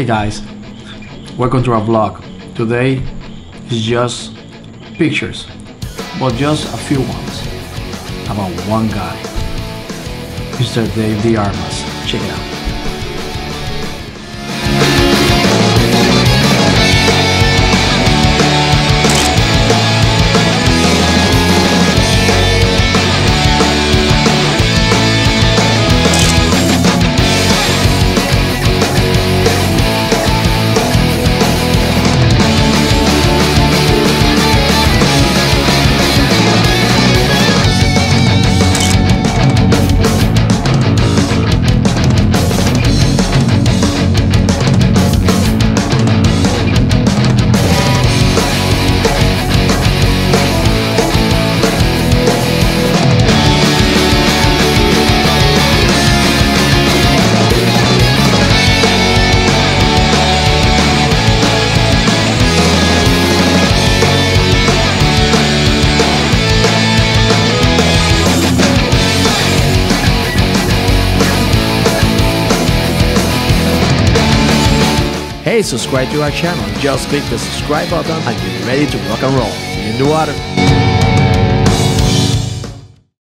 Hey guys, welcome to our vlog. Today is just pictures, but just a few ones about one guy, Mr. Dave. Armas. Check it out. Hey, subscribe to our channel. Just click the subscribe button and get ready to rock and roll. See you in the water.